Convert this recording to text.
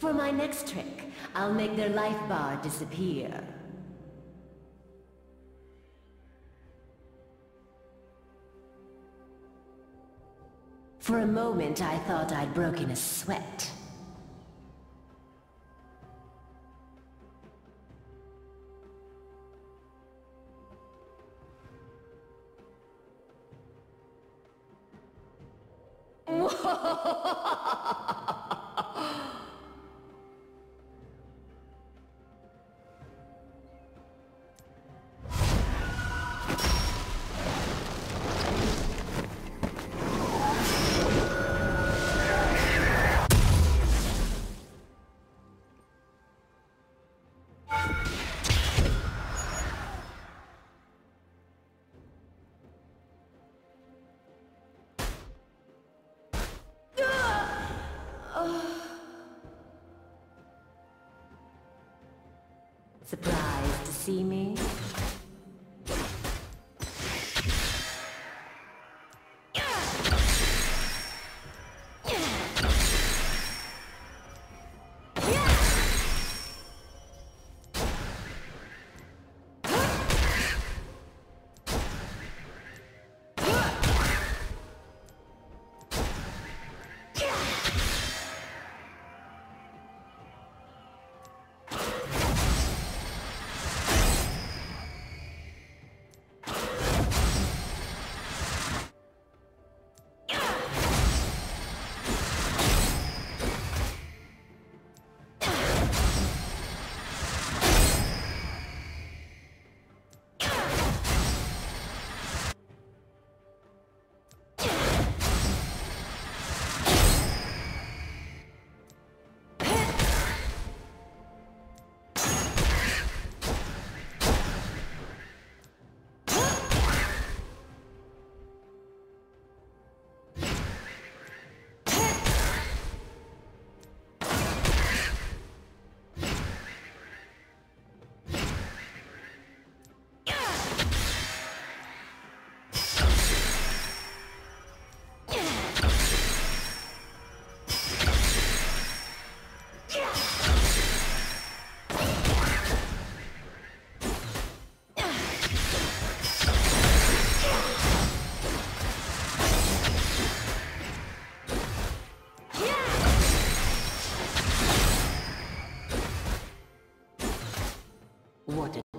For my next trick, I'll make their life bar disappear. For a moment, I thought I'd broken a sweat. Surprised to see me? What a